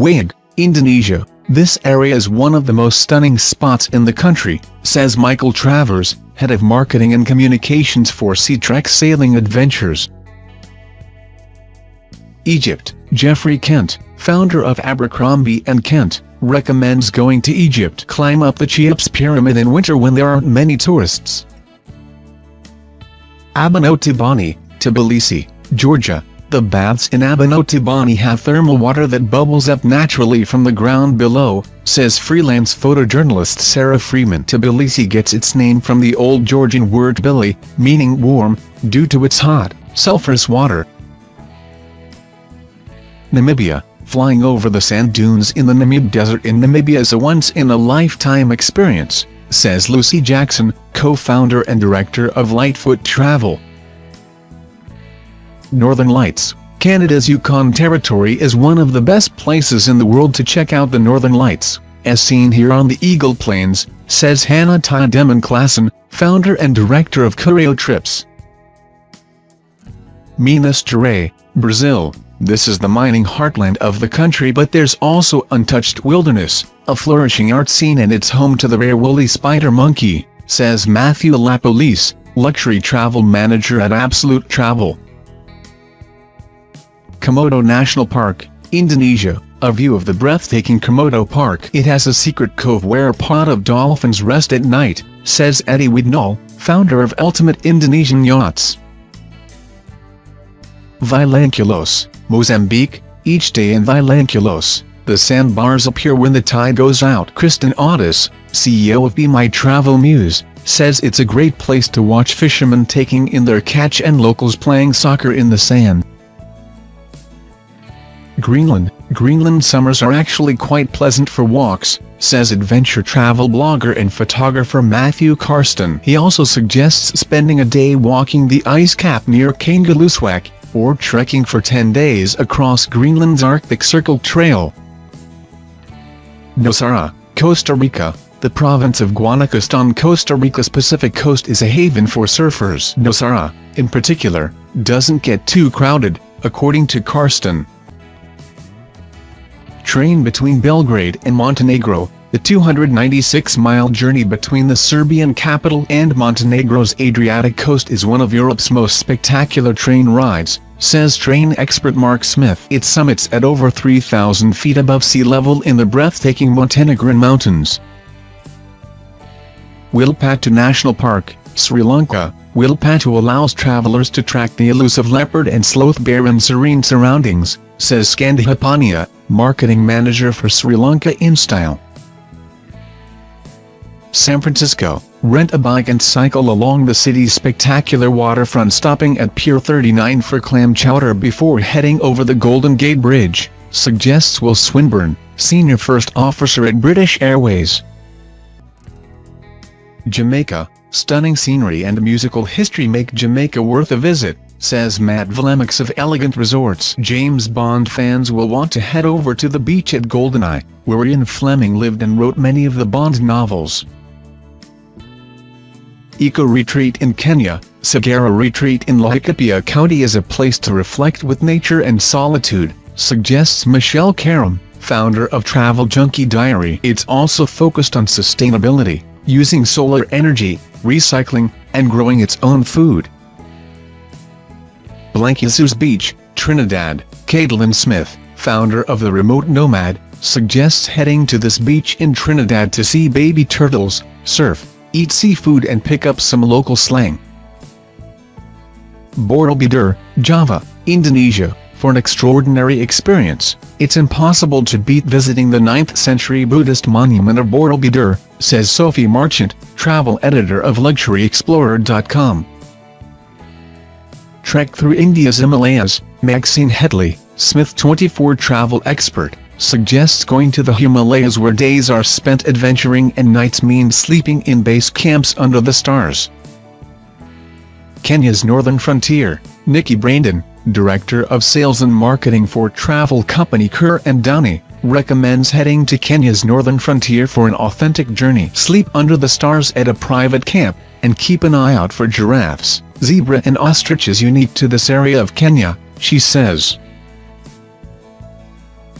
Wayag, Indonesia. This area is one of the most stunning spots in the country, says Michael Travers, head of marketing and communications for Seatrek Sailing Adventures. Egypt, Geoffrey Kent, founder of Abercrombie & Kent, recommends going to Egypt. Climb up the Cheops Pyramid in winter when there aren't many tourists. Abanotubani, Tbilisi, Georgia. The baths in Abanotubani have thermal water that bubbles up naturally from the ground below, says freelance photojournalist Sarah Freeman. Tbilisi gets its name from the Old Georgian word "bili," meaning warm, due to its hot, sulfurous water. Namibia, flying over the sand dunes in the Namib Desert in Namibia is a once-in-a-lifetime experience, says Lucy Jackson, co-founder and director of Lightfoot Travel. Northern Lights Canada's Yukon Territory is one of the best places in the world to check out the Northern Lights, as seen here on the Eagle Plains, says Hannah Tiedemann Klassen, founder and director of Curio Trips. Minas Gerais, Brazil this is the mining heartland of the country but there's also untouched wilderness, a flourishing art scene and it's home to the rare woolly spider monkey, says Matthew Lapolice, luxury travel manager at Absolute Travel. Komodo National Park, Indonesia, a view of the breathtaking Komodo Park. It has a secret cove where a pod of dolphins rest at night, says Eddie Widnall, founder of Ultimate Indonesian Yachts. Vilanculos, Mozambique, each day in Vilanculos, the sandbars appear when the tide goes out. Kristin Addis, CEO of Be My Travel Muse, says it's a great place to watch fishermen taking in their catch and locals playing soccer in the sand. Greenland, Greenland summers are actually quite pleasant for walks, says adventure travel blogger and photographer Matthew Karsten. He also suggests spending a day walking the ice cap near Kangerlussuaq, or trekking for 10 days across Greenland's Arctic Circle Trail. Nosara, Costa Rica, the province of Guanacaste on Costa Rica's Pacific coast is a haven for surfers. Nosara, in particular, doesn't get too crowded, according to Karsten. Train between Belgrade and Montenegro, the 296-mile journey between the Serbian capital and Montenegro's Adriatic coast is one of Europe's most spectacular train rides, says train expert Mark Smith. It summits at over 3,000 feet above sea level in the breathtaking Montenegrin mountains. Wilpattu National Park, Sri Lanka, Wilpattu allows travelers to track the elusive leopard and sloth bear in serene surroundings, says Skandhapania, marketing manager for Sri Lanka InStyle. San Francisco, rent a bike and cycle along the city's spectacular waterfront stopping at Pier 39 for clam chowder before heading over the Golden Gate Bridge, suggests Will Swinburne, senior first officer at British Airways. Jamaica, stunning scenery and musical history make Jamaica worth a visit, says Matt Vlemix of Elegant Resorts. James Bond fans will want to head over to the beach at Goldeneye, where Ian Fleming lived and wrote many of the Bond novels. Eco Retreat in Kenya, Segera Retreat in Laikipia County is a place to reflect with nature and solitude, suggests Michelle Karam, founder of Travel Junkie Diary. It's also focused on sustainability, using solar energy, recycling, and growing its own food. Blanchisseuse Beach, Trinidad, Caitlin Smith, founder of the Remote Nomad, suggests heading to this beach in Trinidad to see baby turtles, surf, eat seafood and pick up some local slang. Borobudur, Java, Indonesia, for an extraordinary experience, it's impossible to beat visiting the 9th century Buddhist monument of Borobudur, says Sophie Marchant, travel editor of LuxuryExplorer.com. Trek through India's Himalayas, Maxine Headley, Smith 24 travel expert, suggests going to the Himalayas where days are spent adventuring and nights mean sleeping in base camps under the stars. Kenya's Northern Frontier, Nikki Brandon, Director of Sales and Marketing for travel company Ker and Downey, recommends heading to Kenya's Northern Frontier for an authentic journey. Sleep under the stars at a private camp, and keep an eye out for giraffes, zebra and ostriches unique to this area of Kenya, she says.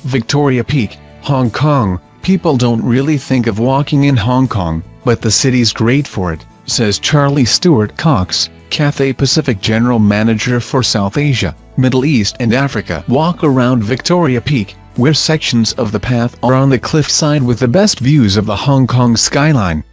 Victoria Peak, Hong Kong, people don't really think of walking in Hong Kong, but the city's great for it, says Charlie Stewart Cox, Cathay Pacific General Manager for South Asia, Middle East and Africa. Walk around Victoria Peak, where sections of the path are on the cliffside with the best views of the Hong Kong skyline.